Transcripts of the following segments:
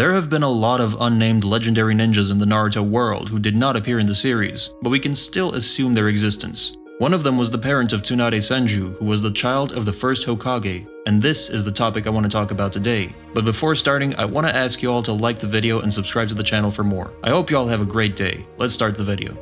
There have been a lot of unnamed legendary ninjas in the Naruto world who did not appear in the series, but we can still assume their existence. One of them was the parent of Tsunade Senju, who was the child of the first Hokage, and this is the topic I want to talk about today. But before starting, I want to ask you all to like the video and subscribe to the channel for more. I hope you all have a great day. Let's start the video.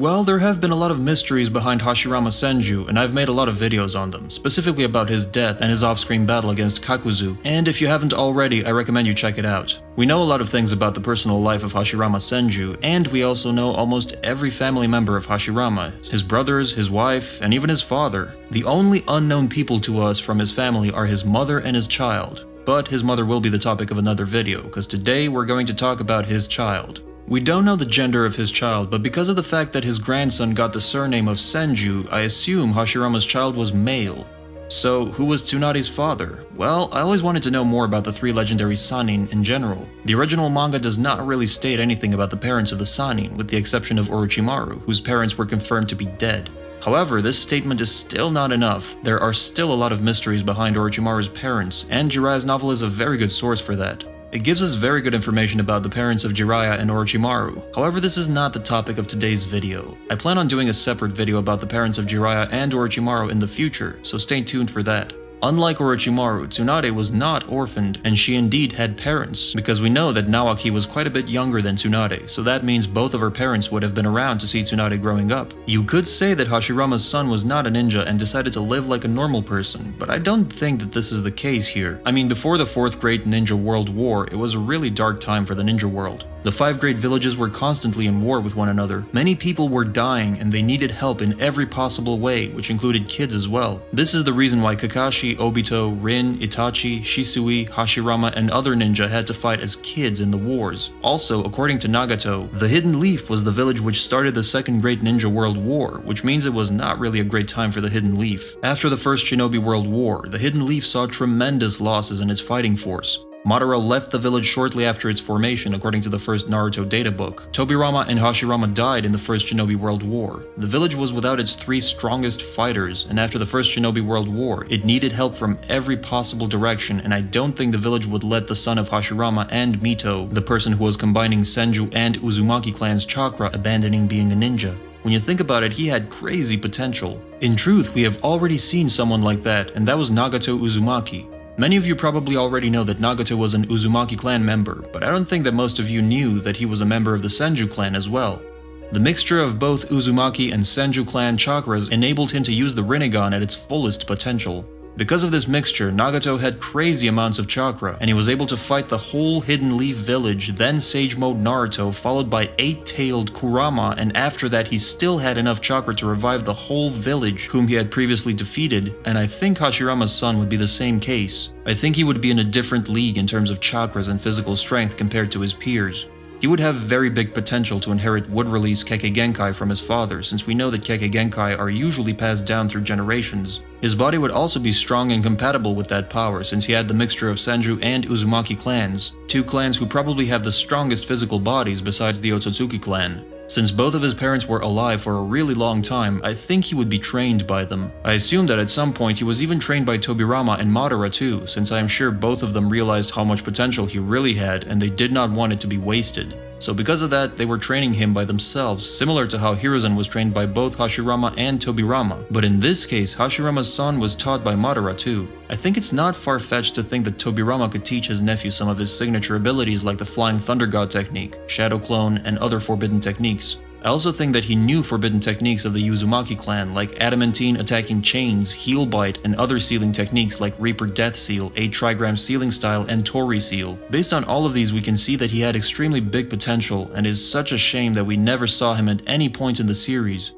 Well, there have been a lot of mysteries behind Hashirama Senju, and I've made a lot of videos on them, specifically about his death and his off-screen battle against Kakuzu, and if you haven't already, I recommend you check it out. We know a lot of things about the personal life of Hashirama Senju, and we also know almost every family member of Hashirama, his brothers, his wife, and even his father. The only unknown people to us from his family are his mother and his child, but his mother will be the topic of another video, because today we're going to talk about his child. We don't know the gender of his child, but because of the fact that his grandson got the surname of Senju, I assume Hashirama's child was male. So, who was Tsunade's father? Well, I always wanted to know more about the three legendary Sannin in general. The original manga does not really state anything about the parents of the Sannin, with the exception of Orochimaru, whose parents were confirmed to be dead. However, this statement is still not enough. There are still a lot of mysteries behind Orochimaru's parents, and Jiraiya's novel is a very good source for that. It gives us very good information about the parents of Jiraiya and Orochimaru. However, this is not the topic of today's video. I plan on doing a separate video about the parents of Jiraiya and Orochimaru in the future, so stay tuned for that. Unlike Orochimaru, Tsunade was not orphaned, and she indeed had parents, because we know that Nawaki was quite a bit younger than Tsunade, so that means both of her parents would have been around to see Tsunade growing up. You could say that Hashirama's son was not a ninja and decided to live like a normal person, but I don't think that this is the case here. I mean, before the Fourth Great Ninja World War, it was a really dark time for the ninja world. The five great villages were constantly in war with one another. Many people were dying and they needed help in every possible way, which included kids as well. This is the reason why Kakashi, Obito, Rin, Itachi, Shisui, Hashirama, and other ninja had to fight as kids in the wars. Also, according to Nagato, the Hidden Leaf was the village which started the Second Great Ninja World War, which means it was not really a great time for the Hidden Leaf. After the First Shinobi World War, the Hidden Leaf saw tremendous losses in its fighting force. Madara left the village shortly after its formation according to the first Naruto data book. Tobirama and Hashirama died in the First Shinobi World War. The village was without its three strongest fighters, and after the First Shinobi World War, it needed help from every possible direction, and I don't think the village would let the son of Hashirama and Mito, the person who was combining Senju and Uzumaki clan's chakra, abandoning being a ninja. When you think about it, he had crazy potential. In truth, we have already seen someone like that, and that was Nagato Uzumaki. Many of you probably already know that Nagato was an Uzumaki clan member, but I don't think that most of you knew that he was a member of the Senju clan as well. The mixture of both Uzumaki and Senju clan chakras enabled him to use the Rinnegan at its fullest potential. Because of this mixture, Nagato had crazy amounts of chakra, and he was able to fight the whole Hidden Leaf village, then Sage Mode Naruto, followed by Eight-Tailed Kurama, and after that he still had enough chakra to revive the whole village whom he had previously defeated, and I think Hashirama's son would be the same case. I think he would be in a different league in terms of chakras and physical strength compared to his peers. He would have very big potential to inherit wood release Kekkei Genkai from his father, since we know that Kekkei Genkai are usually passed down through generations. His body would also be strong and compatible with that power, since he had the mixture of Senju and Uzumaki clans, two clans who probably have the strongest physical bodies besides the Otsutsuki clan. Since both of his parents were alive for a really long time, I think he would be trained by them. I assume that at some point he was even trained by Tobirama and Madara too, since I am sure both of them realized how much potential he really had and they did not want it to be wasted. So because of that, they were training him by themselves, similar to how Hiruzen was trained by both Hashirama and Tobirama. But in this case, Hashirama's son was taught by Madara too. I think it's not far-fetched to think that Tobirama could teach his nephew some of his signature abilities like the Flying Thunder God technique, Shadow Clone, and other forbidden techniques. I also think that he knew forbidden techniques of the Uzumaki clan, like Adamantine attacking chains, Heel Bite, and other sealing techniques like Reaper Death Seal, 8 Trigram Sealing Style, and Tori Seal. Based on all of these, we can see that he had extremely big potential, and is such a shame that we never saw him at any point in the series.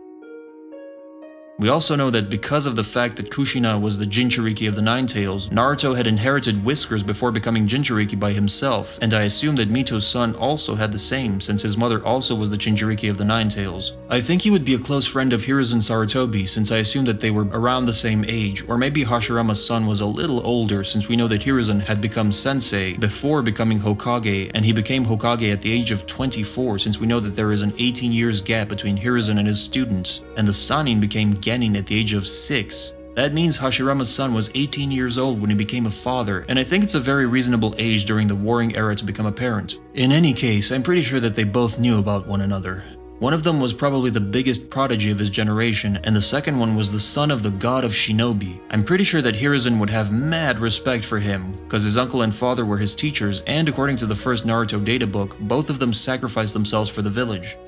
We also know that because of the fact that Kushina was the Jinchuriki of the Nine Tails, Naruto had inherited whiskers before becoming Jinchuriki by himself, and I assume that Mito's son also had the same, since his mother also was the Jinchuriki of the Nine Tails. I think he would be a close friend of Hiruzen Sarutobi, since I assume that they were around the same age, or maybe Hashirama's son was a little older, since we know that Hiruzen had become sensei before becoming Hokage, and he became Hokage at the age of 24, since we know that there is an 18 years gap between Hiruzen and his students, and the Sannin became Genin at the age of 6. That means Hashirama's son was 18 years old when he became a father, and I think it's a very reasonable age during the warring era to become a parent. In any case, I'm pretty sure that they both knew about one another. One of them was probably the biggest prodigy of his generation, and the second one was the son of the god of shinobi. I'm pretty sure that Hiruzen would have mad respect for him, because his uncle and father were his teachers, and according to the first Naruto data book, both of them sacrificed themselves for the village.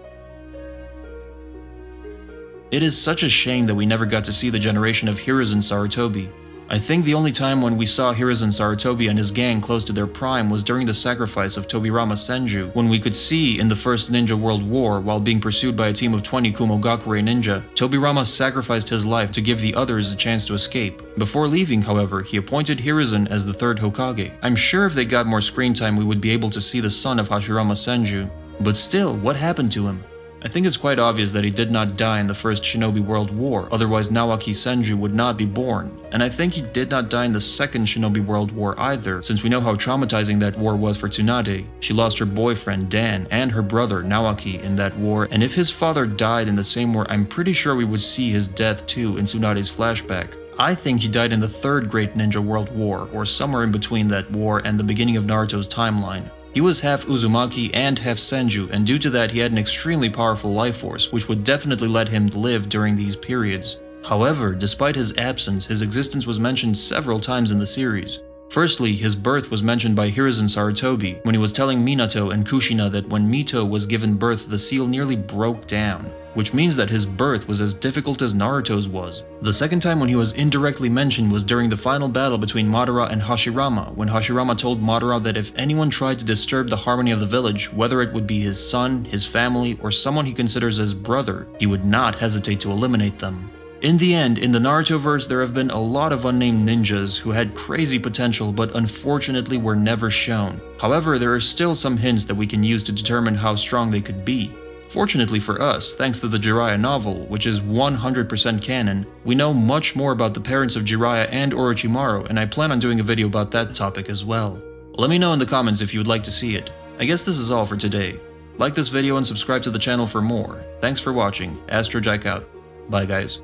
It is such a shame that we never got to see the generation of Hiruzen Sarutobi. I think the only time when we saw Hiruzen Sarutobi and his gang close to their prime was during the sacrifice of Tobirama Senju, when we could see in the First Ninja World War, while being pursued by a team of 20 Kumogakure ninja, Tobirama sacrificed his life to give the others a chance to escape. Before leaving, however, he appointed Hiruzen as the third Hokage. I'm sure if they got more screen time we would be able to see the son of Hashirama Senju. But still, what happened to him? I think it's quite obvious that he did not die in the First Shinobi World War, otherwise Nawaki Senju would not be born. And I think he did not die in the Second Shinobi World War either, since we know how traumatizing that war was for Tsunade. She lost her boyfriend Dan and her brother Nawaki in that war, and if his father died in the same war, I'm pretty sure we would see his death too in Tsunade's flashback. I think he died in the Third Great Ninja World War, or somewhere in between that war and the beginning of Naruto's timeline. He was half Uzumaki and half Senju, and due to that he had an extremely powerful life force, which would definitely let him live during these periods. However, despite his absence, his existence was mentioned several times in the series. Firstly, his birth was mentioned by Hiruzen Sarutobi when he was telling Minato and Kushina that when Mito was given birth the seal nearly broke down which means that his birth was as difficult as Naruto's was. The second time when he was indirectly mentioned was during the final battle between Madara and Hashirama, when Hashirama told Madara that if anyone tried to disturb the harmony of the village, whether it would be his son, his family, or someone he considers his brother, he would not hesitate to eliminate them. In the end, in the Naruto verse, there have been a lot of unnamed ninjas who had crazy potential but unfortunately were never shown. However, there are still some hints that we can use to determine how strong they could be. Fortunately for us, thanks to the Jiraiya novel, which is 100% canon, we know much more about the parents of Jiraiya and Orochimaru, and I plan on doing a video about that topic as well. Let me know in the comments if you would like to see it. I guess this is all for today. Like this video and subscribe to the channel for more. Thanks for watching, Astrojack out. Bye guys.